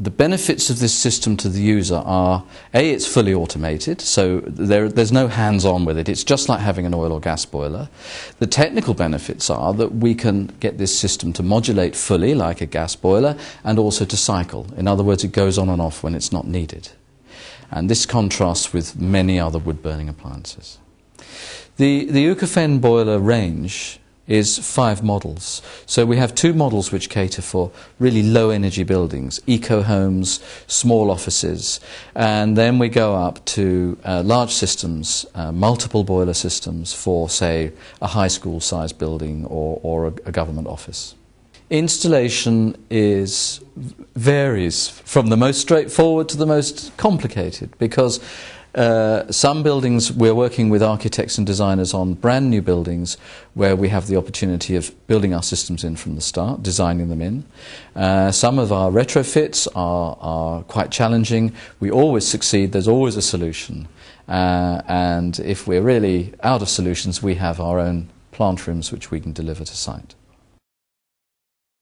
the benefits of this system to the user are A, it's fully automated, so there, there's no hands on with it. It's just like having an oil or gas boiler. The technical benefits are that we can get this system to modulate fully, like a gas boiler, and also to cycle. In other words, it goes on and off when it's not needed. And this contrasts with many other wood burning appliances. The, the Okofen boiler range is five models. So we have two models which cater for really low energy buildings, eco homes, small offices, and then we go up to uh, large systems, uh, multiple boiler systems for, say, a high school sized building or, or a, a government office. Installation is varies from the most straightforward to the most complicated because uh, some buildings we're working with architects and designers on brand new buildings where we have the opportunity of building our systems in from the start, designing them in. Uh, some of our retrofits are, are quite challenging. We always succeed, there's always a solution. Uh, and if we're really out of solutions, we have our own plant rooms which we can deliver to site.